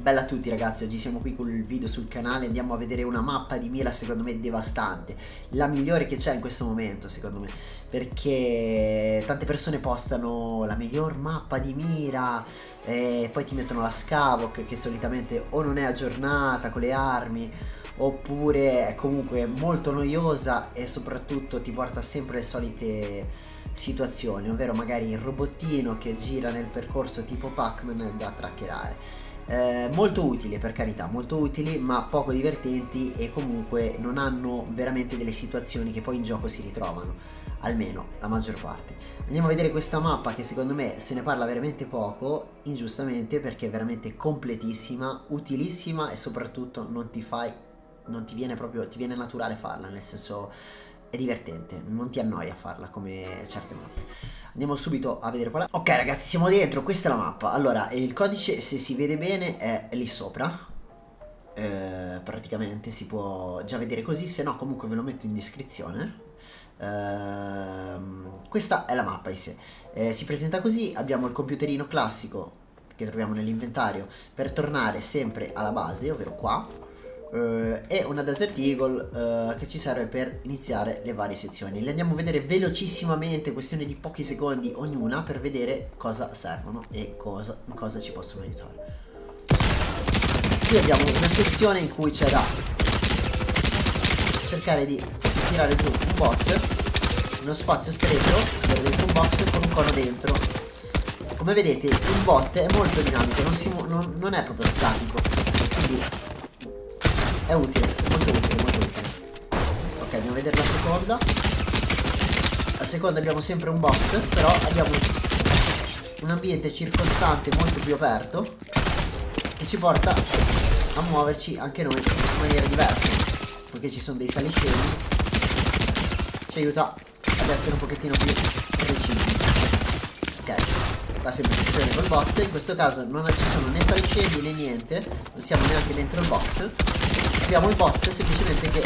Bella a tutti ragazzi, oggi siamo qui con il video sul canale, andiamo a vedere una mappa di Mira secondo me devastante, la migliore che c'è in questo momento secondo me, perché tante persone postano la miglior mappa di Mira e poi ti mettono la Scavok che solitamente o non è aggiornata con le armi oppure è comunque molto noiosa e soprattutto ti porta sempre le solite situazioni, ovvero magari il robottino che gira nel percorso tipo Pac-Man da trackerare. Eh, molto utili per carità, molto utili ma poco divertenti e comunque non hanno veramente delle situazioni che poi in gioco si ritrovano, almeno la maggior parte. Andiamo a vedere questa mappa che secondo me se ne parla veramente poco, ingiustamente perché è veramente completissima, utilissima e soprattutto non ti fai, non ti viene proprio, ti viene naturale farla, nel senso è divertente, non ti annoia farla come certe mappe. Andiamo subito a vedere qual è. Ok ragazzi, siamo dentro, questa è la mappa. Allora, il codice, se si vede bene, è lì sopra. Eh, praticamente si può già vedere così, se no comunque ve lo metto in descrizione. Eh, questa è la mappa in sé. Eh, si presenta così, abbiamo il computerino classico che troviamo nell'inventario per tornare sempre alla base, ovvero qua Uh, e una Desert Eagle uh, che ci serve per iniziare le varie sezioni. Le andiamo a vedere velocissimamente, questione di pochi secondi ognuna, per vedere cosa servono e cosa, cosa ci possono aiutare. Qui abbiamo una sezione in cui c'è da cercare di tirare giù un bot, uno spazio stretto, un box con un cono dentro. Come vedete il bot è molto dinamico, non, non, non è proprio statico, quindi è utile, molto utile, molto utile. Ok, andiamo a vedere la seconda. La seconda abbiamo sempre un bot, però abbiamo un ambiente circostante molto più aperto che ci porta a muoverci anche noi in maniera diversa. Perché ci sono dei saliscendi, ci aiuta ad essere un pochettino più precisi. Ok, la semplificazione col bot, in questo caso non ci sono né saliscendi né niente, non siamo neanche dentro il box abbiamo il bot semplicemente che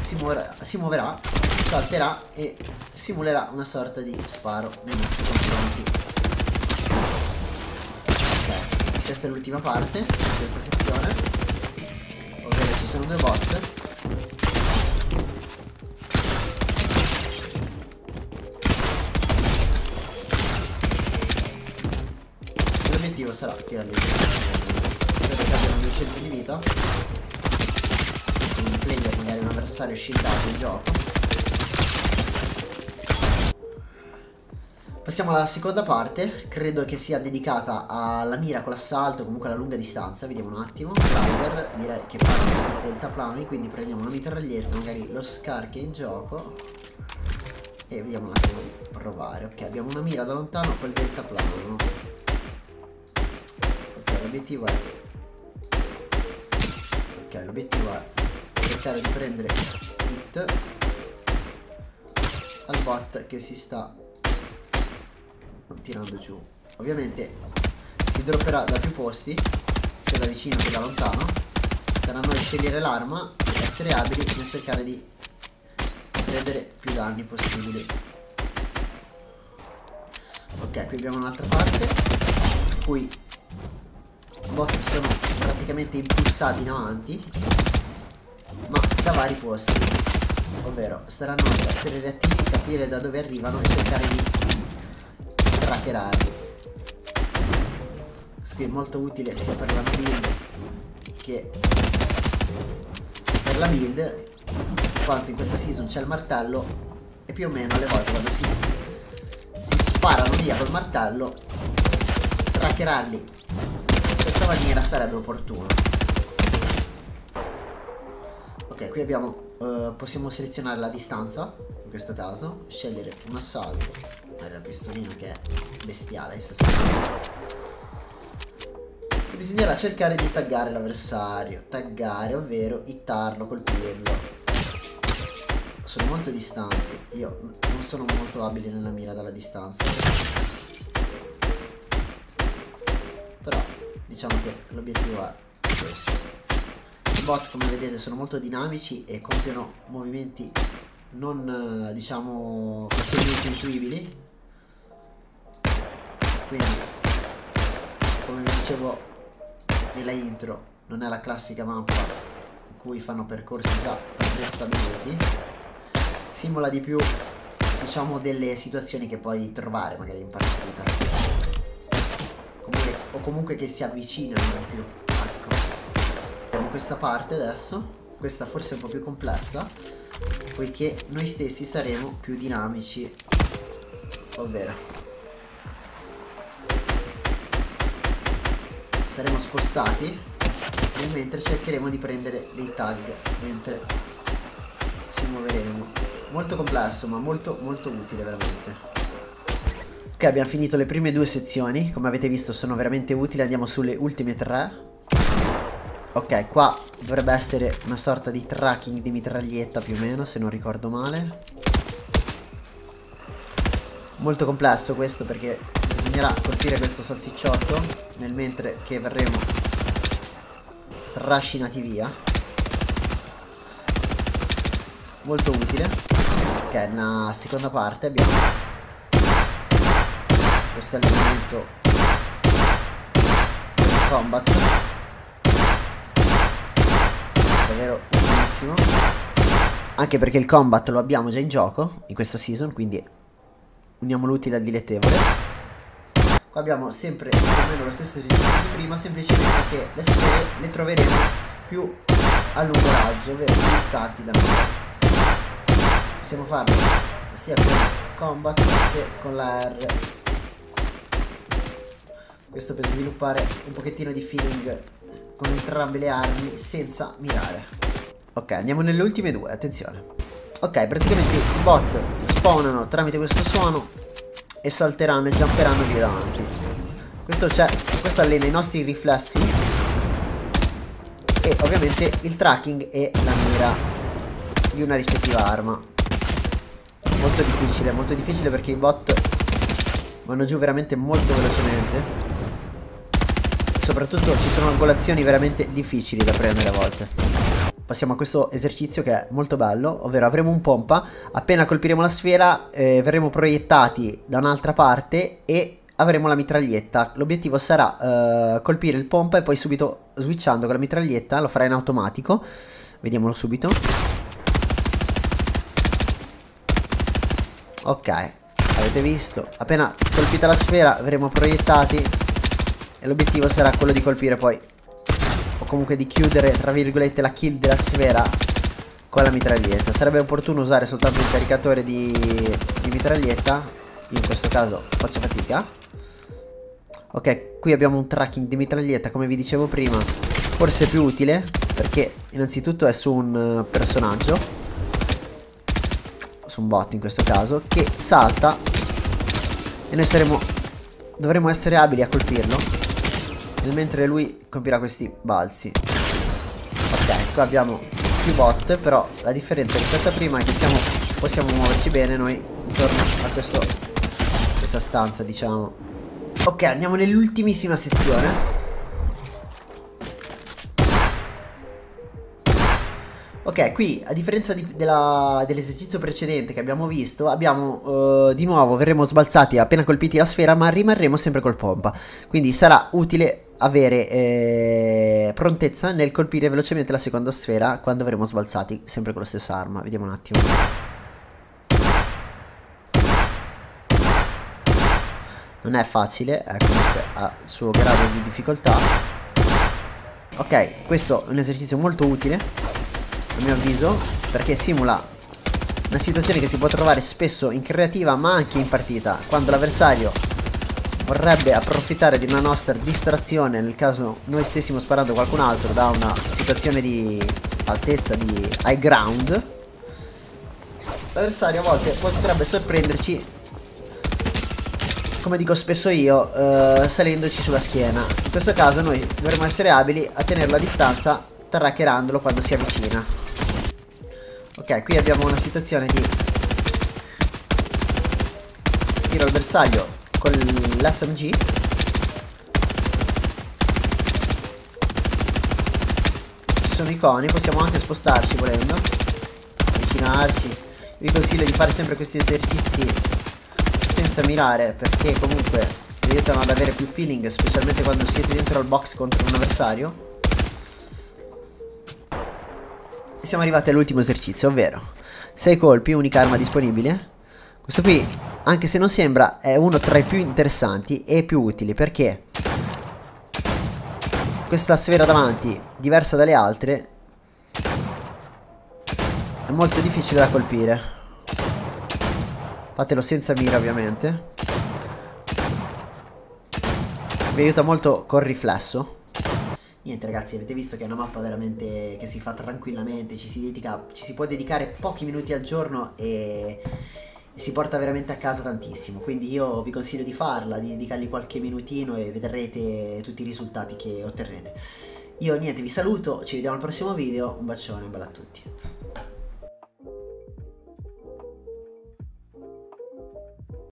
si, muoverà, si muoverà, salterà e simulerà una sorta di sparo nei nostri confronti. Ok, questa è l'ultima parte di questa sezione, ovvero ci sono due bot. L'obiettivo sarà tirarli che abbiamo 200 di vita player magari un avversario shieldato in gioco Passiamo alla seconda parte, credo che sia dedicata alla mira con l'assalto, comunque alla lunga distanza, vediamo un attimo. Driver, direi che parla del deltaplani, quindi prendiamo una mitraglietta, magari lo scar che è in gioco. E vediamo un attimo di provare. Ok, abbiamo una mira da lontano col deltaplano. Ok, l'obiettivo è... Ok, l'obiettivo è cercare di prendere hit al bot che si sta tirando giù. Ovviamente si dropperà da più posti sia da vicino che da lontano. Sarà a noi scegliere l'arma e essere abili nel cercare di prendere più danni possibili. Ok qui abbiamo un'altra parte cui i bot sono praticamente impulsati in avanti da vari posti. Ovvero saranno a essere reattivi capire da dove arrivano e cercare di trackerarli. Questo qui è molto utile sia per la build che per la build quanto in questa season c'è il martello e più o meno alle volte quando si, si sparano via col martello trackerarli. In questa maniera sarebbe opportuno Ok, qui abbiamo, uh, possiamo selezionare la distanza, in questo caso, scegliere un assalto, la pistolina che è bestiale, e bisognerà cercare di taggare l'avversario, taggare, ovvero hittarlo, colpirlo. Sono molto distanti, io non sono molto abile nella mira dalla distanza. Però diciamo che l'obiettivo è questo. Bot come vedete sono molto dinamici e compiono movimenti non eh, diciamo facilmente intuibili. Quindi come vi dicevo nella intro non è la classica mappa in cui fanno percorsi già prestabiliti simula di più diciamo delle situazioni che puoi trovare magari in partita o comunque che si avvicinano di più questa parte adesso questa forse è un po' più complessa poiché noi stessi saremo più dinamici ovvero saremo spostati nel mentre cercheremo di prendere dei tag mentre ci muoveremo. Molto complesso ma molto molto utile veramente. Ok abbiamo finito le prime due sezioni. Come avete visto sono veramente utili. Andiamo sulle ultime tre ok qua dovrebbe essere una sorta di tracking di mitraglietta più o meno se non ricordo male. Molto complesso questo perché bisognerà colpire questo salsicciotto nel mentre che verremo trascinati via. Molto utile. Ok nella seconda parte abbiamo questo allenamento combat davvero utilissimo anche perché il combat lo abbiamo già in gioco in questa season quindi uniamo l'utile al dilettevole Qua abbiamo sempre più o meno lo stesso risultato di prima, semplicemente che le sfere le troveremo più a lungo raggio, ovvero distanti da noi. Possiamo farlo sia con combat che con la R. Questo per sviluppare un pochettino di feeling con entrambe le armi senza mirare. Ok, andiamo nelle ultime due, attenzione. Ok, praticamente i bot spawnano tramite questo suono e salteranno e jumperanno via davanti. Questo, questo allena i nostri riflessi e ovviamente il tracking e la mira di una rispettiva arma. Molto difficile, molto difficile perché i bot vanno giù veramente molto velocemente. Soprattutto ci sono angolazioni veramente difficili da prendere a volte passiamo a questo esercizio che è molto bello, ovvero avremo un pompa, appena colpiremo la sfera eh, verremo proiettati da un'altra parte e avremo la mitraglietta. L'obiettivo sarà eh, colpire il pompa e poi subito switchando con la mitraglietta, lo farà in automatico, vediamolo subito. Ok, avete visto, appena colpita la sfera verremo proiettati e l'obiettivo sarà quello di colpire poi comunque di chiudere tra virgolette la kill della sfera con la mitraglietta. Sarebbe opportuno usare soltanto un caricatore di, di mitraglietta. Io in questo caso faccio fatica. Ok qui abbiamo un tracking di mitraglietta come vi dicevo prima forse più utile perché innanzitutto è su un personaggio su un bot in questo caso che salta e noi saremo dovremo essere abili a colpirlo nel mentre lui compirà questi balzi. Ok qua abbiamo più bot però la differenza rispetto a prima è che siamo, possiamo muoverci bene noi intorno a questo, questa stanza diciamo. Ok andiamo nell'ultimissima sezione Ok, qui a differenza di, dell'esercizio precedente che abbiamo visto, abbiamo uh, di nuovo, verremo sbalzati appena colpiti la sfera, ma rimarremo sempre col pompa. Quindi sarà utile avere eh, prontezza nel colpire velocemente la seconda sfera quando verremo sbalzati, sempre con la stessa arma. Vediamo un attimo. Non è facile, eh, comunque ha il suo grado di difficoltà. Ok, questo è un esercizio molto utile a mio avviso perché simula una situazione che si può trovare spesso in creativa ma anche in partita quando l'avversario vorrebbe approfittare di una nostra distrazione nel caso noi stessimo sparando qualcun altro da una situazione di altezza di high ground l'avversario a volte potrebbe sorprenderci come dico spesso io eh, salendoci sulla schiena. In questo caso noi dovremmo essere abili a tenerlo a distanza trackerandolo quando si avvicina ok qui abbiamo una situazione di tiro al bersaglio con l'SMG ci sono i coni possiamo anche spostarci volendo. Avvicinarci. Vi consiglio di fare sempre questi esercizi senza mirare perché comunque vi aiutano ad avere più feeling, specialmente quando siete dentro al box contro un avversario. Siamo arrivati all'ultimo esercizio, ovvero 6 colpi, unica arma disponibile. Questo qui, anche se non sembra, è uno tra i più interessanti e più utili, perché questa sfera davanti, diversa dalle altre, è molto difficile da colpire. Fatelo senza mira, ovviamente. Vi aiuta molto col riflesso. Niente ragazzi, avete visto che è una mappa veramente che si fa tranquillamente, ci si, dedica, ci si può dedicare pochi minuti al giorno e e si porta veramente a casa tantissimo. Quindi io vi consiglio di farla di dedicargli qualche minutino e vedrete tutti i risultati che otterrete. Io niente vi saluto ci vediamo al prossimo video. Un bacione bella a tutti